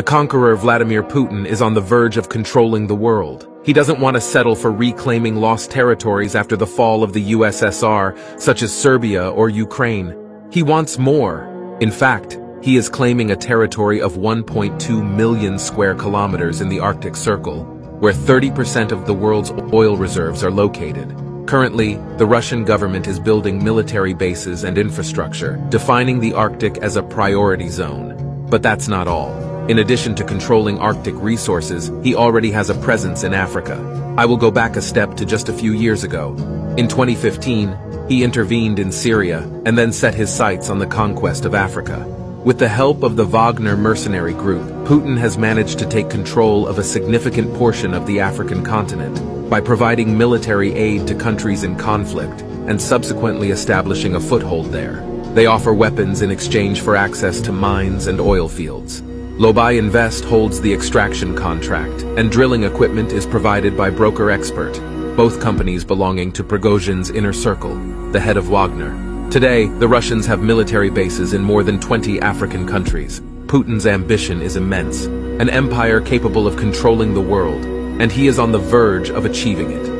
The conqueror Vladimir Putin is on the verge of controlling the world. He doesn't want to settle for reclaiming lost territories after the fall of the USSR, such as Serbia or Ukraine. He wants more. In fact, he is claiming a territory of 1.2 million square kilometers in the Arctic Circle, where 30% of the world's oil reserves are located. Currently, the Russian government is building military bases and infrastructure, defining the Arctic as a priority zone. But that's not all. In addition to controlling Arctic resources, he already has a presence in Africa. I will go back a step to just a few years ago. In 2015, he intervened in Syria and then set his sights on the conquest of Africa. With the help of the Wagner mercenary group, Putin has managed to take control of a significant portion of the African continent by providing military aid to countries in conflict and subsequently establishing a foothold there. They offer weapons in exchange for access to mines and oil fields. Lobaye Invest holds the extraction contract, and drilling equipment is provided by Broker Expert, both companies belonging to Prigozhin's inner circle, the head of Wagner. Today, the Russians have military bases in more than 20 African countries. Putin's ambition is immense, an empire capable of controlling the world, and he is on the verge of achieving it.